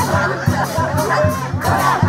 Ура!